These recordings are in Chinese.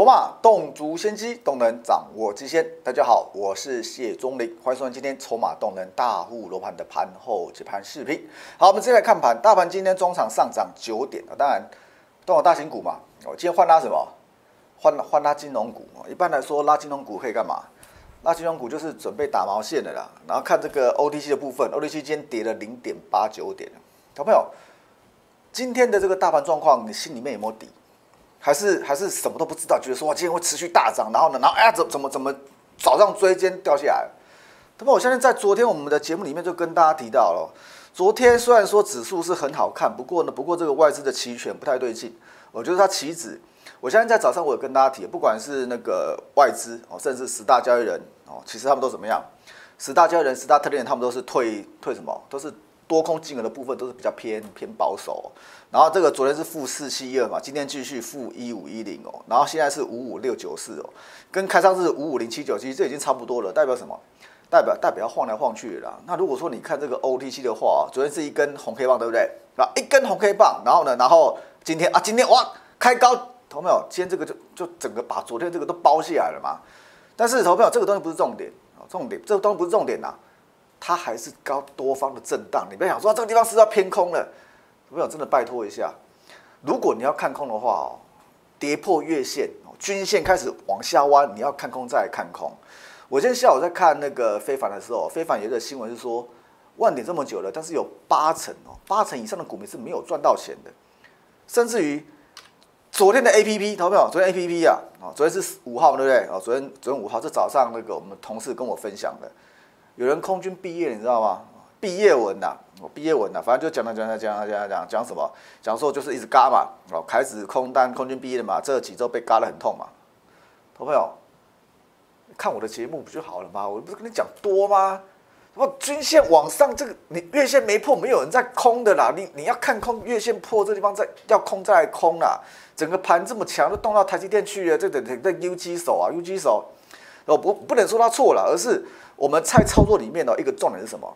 筹码动足先机，动能掌握机先。大家好，我是谢宗林，欢迎收看今天筹码动能大户罗盘的盘后解盘视频。好，我们接下来看盘，大盘今天中场上涨九点啊，当然都有大型股嘛。我，今天换拉什么？换换拉金融股。一般来说，拉金融股可以干嘛？拉金融股就是准备打毛线的啦。然后看这个 OTC 的部分，OTC 今天跌了零点八九点。小朋友，今天的这个大盘状况，你心里面有没有底？还是还是什么都不知道，觉得说哇今天会持续大涨，然后呢，然后哎怎怎么怎么早上追间掉下来？那么我相信在昨天我们的节目里面就跟大家提到了，昨天虽然说指数是很好看，不过呢，不过这个外资的期权不太对劲，我觉得它期指，我相信在早上我有跟大家提，不管是那个外资哦，甚至十大交易人哦，其实他们都怎么样？十大交易人、十大特点，他们都是退退什么？都是。多空金额的部分都是比较偏偏保守，然后这个昨天是负四七二嘛，今天继续负一五一零哦，然后现在是五五六九四哦，跟开仓是五五零七九，其实这已经差不多了，代表什么？代表代表要晃来晃去的啦。那如果说你看这个 OTC 的话，昨天是一根红黑棒，对不对？啊，一根红黑棒，然后呢，然后今天啊，今天哇开高，投没有？今天这个就就整个把昨天这个都包下来了嘛。但是投票这个东西不是重点啊，重点这个东西不是重点呐。它还是高多方的震荡，你不要想说这个地方是要偏空了，朋友真的拜托一下，如果你要看空的话哦，跌破月线，均线开始往下弯，你要看空再看空。我今天下午在看那个非凡的时候，非凡有一个新闻是说，万点这么久了，但是有八成哦，八成以上的股民是没有赚到钱的，甚至于昨天的 A P P，投票，昨天 A P P 啊，啊，昨天是五号对不对？啊，昨天昨天五号是早上那个我们同事跟我分享的。有人空军毕业，你知道吗？毕业文呐，毕业文呐，反正就讲讲讲讲讲讲讲讲什么，讲说就是一直嘎嘛，哦，开始空单，空军毕业的嘛，这几周被嘎得很痛嘛。朋友，看我的节目不就好了吗？我不是跟你讲多吗？什么均线往上，这个你月线没破，没有人在空的啦。你你要看空月线破这地方，再要空再空啦。整个盘这么强，都动到台积电去了，这得得 U G 手啊，U G 手，哦不不能说他错了，而是。我们在操作里面的，一个重点是什么？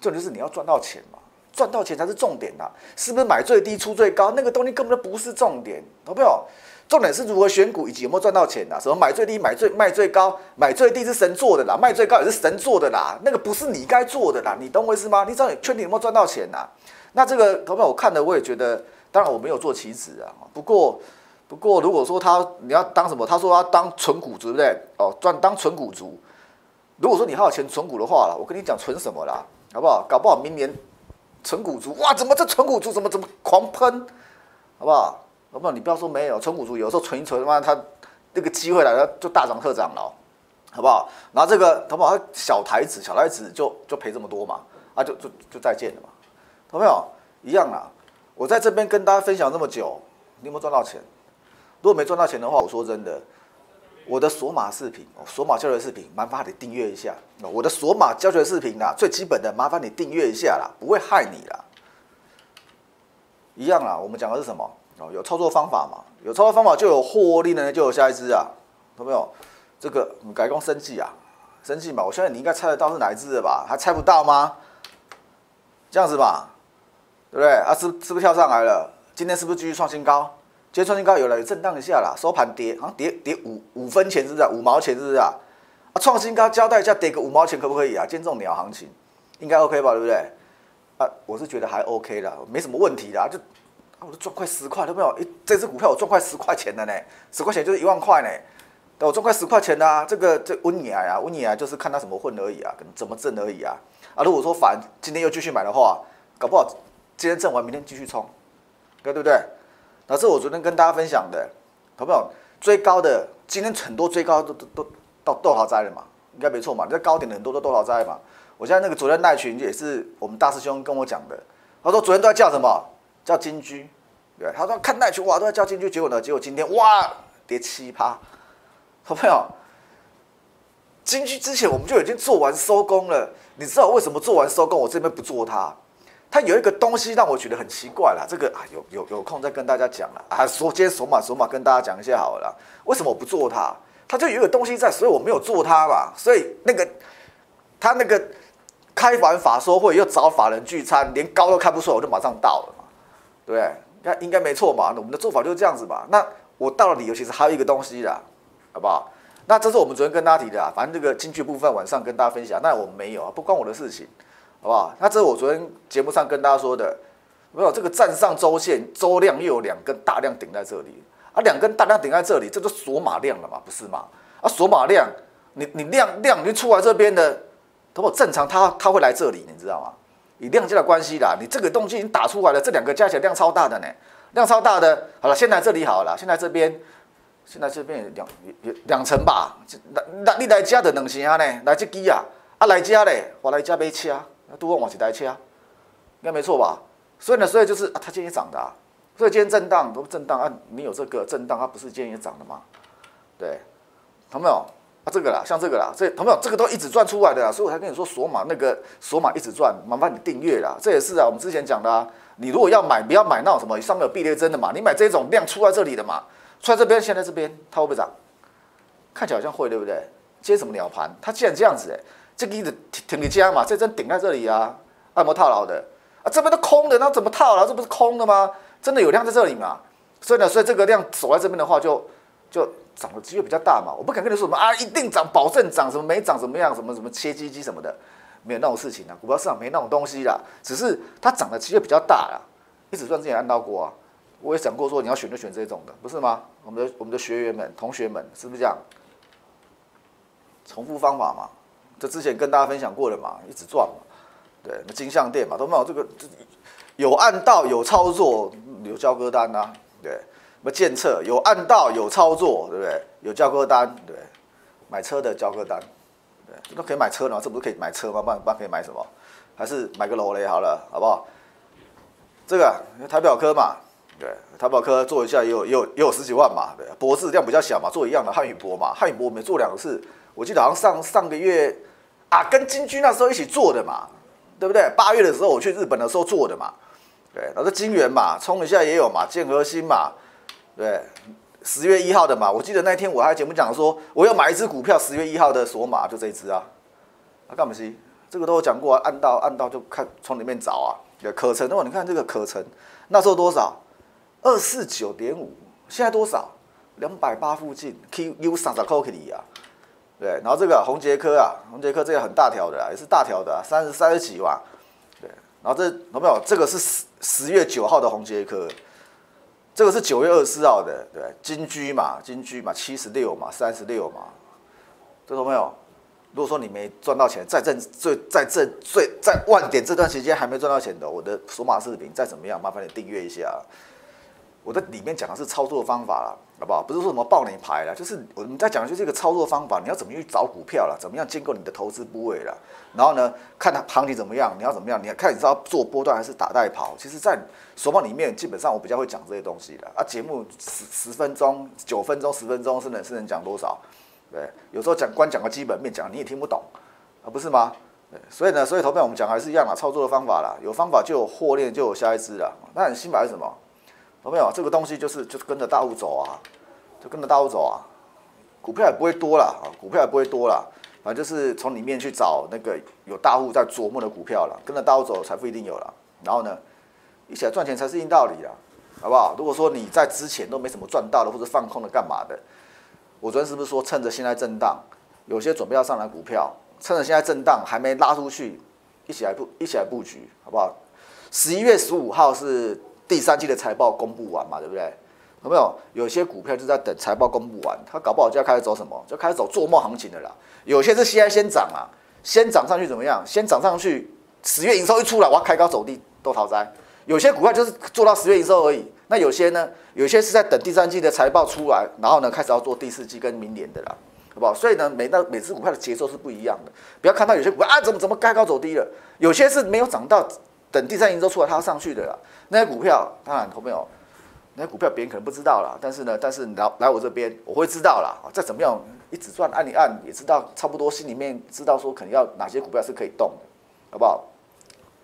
重点是你要赚到钱嘛，赚到钱才是重点呐。是不是买最低出最高？那个东西根本就不是重点，好不好？重点是如何选股以及有没有赚到钱呐。什么买最低、买最卖最高？买最低是神做的啦，卖最高也是神做的啦。那个不是你该做的啦，你懂我意思吗？你知道你确定有没有赚到钱呐？那这个投票我看了，我也觉得，当然我没有做棋子啊。不过，不过如果说他你要当什么？他说他当纯股族，对不对？哦，赚当纯股族。如果说你还有钱存股的话了，我跟你讲存什么啦，好不好？搞不好明年存股族哇，怎么这存股族怎么怎么狂喷，好不好？好不好？你不要说没有存股族，有时候存一存，他妈他那个机会来了就大涨特涨了，好不好？然后这个好不好？小台子小台子就就赔这么多嘛，啊就就就再见了嘛，有没有？一样啊。我在这边跟大家分享这么久，你有没有赚到钱？如果没赚到钱的话，我说真的。我的索马视频，索马教学视频，麻烦你订阅一下。我的索马教学视频啦，最基本的，麻烦你订阅一下啦，不会害你啦。一样啦，我们讲的是什么？哦，有操作方法嘛？有操作方法就有获利呢，就有下一支啊，懂没有？这个改工生计啊，生计嘛，我相信你应该猜得到是哪一支的吧？还猜不到吗？这样子吧，对不对？啊，是是不是跳上来了？今天是不是继续创新高？今天创新高有了，震荡一下啦，收盘跌，好像跌跌五五分钱是不是？五毛钱是不是啊？啊，创新高交代一下，跌个五毛钱可不可以啊？今天这种鸟行情，应该 OK 吧？对不对？啊，我是觉得还 OK 啦，没什么问题的，就啊，我都赚快十块，都没有？一这只股票我赚快十块钱了呢，十块钱就是一万块呢，我赚快十块钱啊，这个这温尼啊呀，温尼啊，就是看它怎么混而已啊，怎么挣而已啊。啊，如果说反今天又继续买的话，搞不好今天挣完，明天继续冲，对不对？那是我昨天跟大家分享的，好不好？追高的，今天很多追高都都都到豆桃灾了嘛，应该没错嘛。你在高点的很多都豆桃灾嘛。我现在那个昨天那群也是我们大师兄跟我讲的，他说昨天都在叫什么？叫金居，对，他说看那群哇都在叫金居，结果呢？结果今天哇跌七趴，好朋友，金居之前我们就已经做完收工了，你知道为什么做完收工我这边不做它？它有一个东西让我觉得很奇怪啦，这个啊有有有空再跟大家讲了啊。说今天索马索马跟大家讲一下好了，为什么我不做它？它就有一个东西在，所以我没有做它嘛。所以那个他那个开完法说会又找法人聚餐，连高都看不出来，我就马上到了嘛，对？应该应该没错嘛。我们的做法就是这样子嘛。那我到了理由其实还有一个东西啦，好不好？那这是我们昨天跟大家提的啊，反正这个京剧部分晚上跟大家分享，那我们没有啊，不关我的事情，好不好？那这是我昨天节目上跟大家说的，没有这个站上周线，周量又有两根大量顶在这里，啊，两根大量顶在这里，这就锁码量了嘛，不是吗？啊，锁码量，你你量量你出来这边的，如果正常它它会来这里，你知道吗？以量价的关系啦，你这个动机已经打出来了，这两个加起来量超大的呢，量超大的，好了，现在这里好了，现在这边。现在这边两两层吧，那那你来家的两成呢，来这机啊，啊来家嘞，我来家买车，都问我几台车，应该没错吧？所以呢，所以就是啊，它今天涨的啊，所以今天震荡都震荡啊，你有这个震荡，它不是今天也涨的吗？对，同没有？啊这个啦，像这个啦，这同没有？这个都一直转出来的啦，所以我才跟你说锁码那个锁码一直转，麻烦你订阅啦，这也是啊，我们之前讲的啊，你如果要买，不要买那种什么上面有避雷针的嘛，你买这种量出在这里的嘛。出来这边，现在这边它会不会涨？看起来好像会，对不对？接什么鸟盘？它既然这样子，哎，这个一直挺挺你家嘛，这针顶在这里啊，按摩套牢的啊，这边都空的，那怎么套牢？这不是空的吗？真的有量在这里嘛？所以呢，所以这个量守在这边的话，就就涨的机会比较大嘛。我不敢跟你说什么啊，一定涨，保证涨，什么没涨怎么样，什么什么切鸡鸡什么的，没有那种事情啊。股票市场没那种东西啦，只是它涨的机会比较大啦。一直算之前按到过啊。我也讲过说，你要选就选这种的，不是吗？我们的我们的学员们、同学们，是不是这样？重复方法嘛，这之前跟大家分享过了嘛，一直赚嘛，对，那金项店嘛，都没有这个，有按道有操作有交割单呐，对，那监测有按道有操作，对不对？有交割单，对，买车的交割单，对，这都可以买车了，这不是可以买车吗？不然不然可以买什么？还是买个楼嘞？好了，好不好？这个台表科嘛。对，台表科做一下也有也有也有十几万嘛，对，博士量比较小嘛，做一样的汉语博嘛，汉语博我们做两次，我记得好像上上个月啊，跟金居那时候一起做的嘛，对不对？八月的时候我去日本的时候做的嘛，对，然后金元嘛，冲一下也有嘛，建和新嘛，对，十月一号的嘛，我记得那天我还节目讲说，我要买一只股票，十月一号的索马就这一只啊，啊干嘛西？这个都有讲过，按到按到就看从里面找啊，对，可成的话，你看这个可成那时候多少？二四九点五，现在多少？两百八附近，Q U 三十块克里啊，对。然后这个红杰科啊，红杰科这个很大条的啊，也是大条的，啊三十三十几万，对。然后这有没有？这个是十十月九号的红杰科，这个是九月二十四号的，对。金居嘛，金居嘛，七十六嘛，三十六嘛，这都没有。如果说你没赚到钱，在挣最在挣最在万点这段时间还没赚到钱的，我的数码视频再怎么样，麻烦你订阅一下。我在里面讲的是操作方法了，好不好？不是说什么爆你牌了，就是我们在讲的就是一个操作方法，你要怎么去找股票了，怎么样建构你的投资部位了，然后呢，看它行情怎么样，你要怎么样，你要看你是要做波段还是打带跑。其实，在手榜里面，基本上我比较会讲这些东西的啊。节目十十分钟、九分钟、十分钟是能是能讲多少？对，有时候讲光讲个基本面讲你也听不懂啊，不是吗？对，所以呢，所以投票我们讲还是一样啊，操作的方法啦，有方法就有获利，就有下一支了。那你新买是什么？有没有这个东西就是就是跟着大户走啊，就跟着大户走啊，股票也不会多了啊，股票也不会多了，反正就是从里面去找那个有大户在琢磨的股票了，跟着大户走，财富一定有了。然后呢，一起来赚钱才是硬道理啊，好不好？如果说你在之前都没什么赚到的，或者放空的干嘛的，我昨天是不是说趁着现在震荡，有些准备要上来股票，趁着现在震荡还没拉出去，一起来布一起来布局，好不好？十一月十五号是。第三季的财报公布完嘛，对不对？有没有？有些股票就在等财报公布完，它搞不好就要开始走什么？就开始走做梦行情的啦。有些是先先涨啊，先涨上去怎么样？先涨上去，十月营收一出来，我要开高走低都逃灾。有些股票就是做到十月营收而已。那有些呢？有些是在等第三季的财报出来，然后呢开始要做第四季跟明年的啦，好不好？所以呢，每到每只股票的节奏是不一样的。不要看到有些股票啊，怎么怎么开高走低了？有些是没有涨到。等第三营收出来，它要上去的啦。那些股票，当然，朋友有？那些股票别人可能不知道啦，但是呢，但是来来我这边，我会知道啦。再怎么样，一直转按你按，也知道差不多，心里面知道说，可能要哪些股票是可以动，好不好？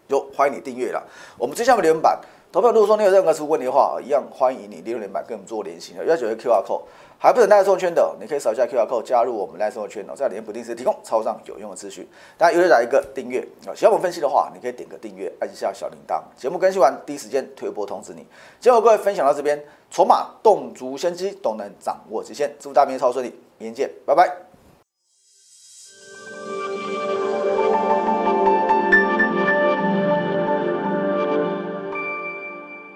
就欢迎你订阅了。我们接下来留言板投票，如果说你有任何出问题的话，一样欢迎你六连板跟我们做联系的，要九个 Q R code。还不能带生圈的，你可以扫一下 QR code 加入我们赖生圈哦，在里面不定时提供超上有用的资讯。大家有来一个订阅啊，喜欢我们分析的话，你可以点个订阅，按一下小铃铛，节目更新完第一时间推播通知你。今天各位分享到这边，筹码动足先机都能掌握极限，祝大家明天超顺利，明天见，拜拜。